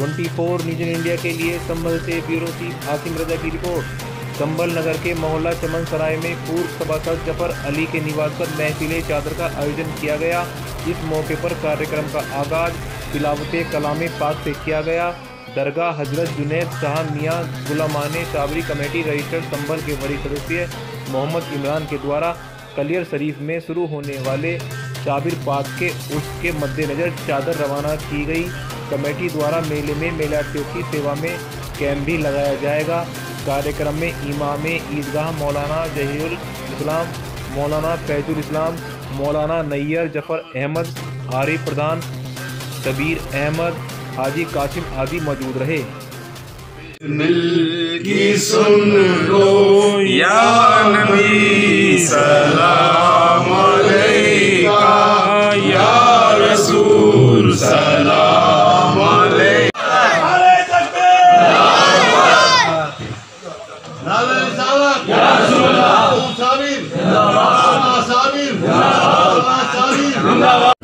24 news India के लिए संभल से ब्यूरो चीफ आसिम रजा की रिपोर्ट। संबल नगर के मोहल्ला चमन सराय में पूर्व सभासद ज़फ़र अली के निवास पर महफिल चादर का आयोजन किया गया। इस मौके पर कार्यक्रम का आगाज़ तिलावत कलाम पाक से किया गया। दरगाह हज़रत जुनैद शाह मियाँ गुलामान साबरी कमेटी रजिस्टर संबल के वरिष्ठ सदस्य मोहम्मद इमरान के द्वारा कलियर शरीफ में शुरू होने वाले साबिर पाक के, उसके मद्देनज़र चादर रवाना की गई। कमेटी द्वारा मेले में मेलार्थियों की सेवा में कैंप भी लगाया जाएगा। कार्यक्रम में इमाम ईदगाह मौलाना जहीरुल इस्लाम, मौलाना फैजुल इस्लाम, मौलाना नैयर ज़फ़र अहमद, आरिफ प्रधान शबीर अहमद, हाजी कासिम आदि मौजूद रहे। मिल की सुन लो, या नबी सलाम अलैका, या रसूल सलाम Namen sağlak. Ya Resulallah. Oğul sabir. Zindabad. Allah sabir. Zindabad. Allah sabir. Zindabad.